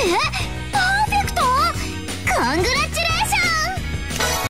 えっ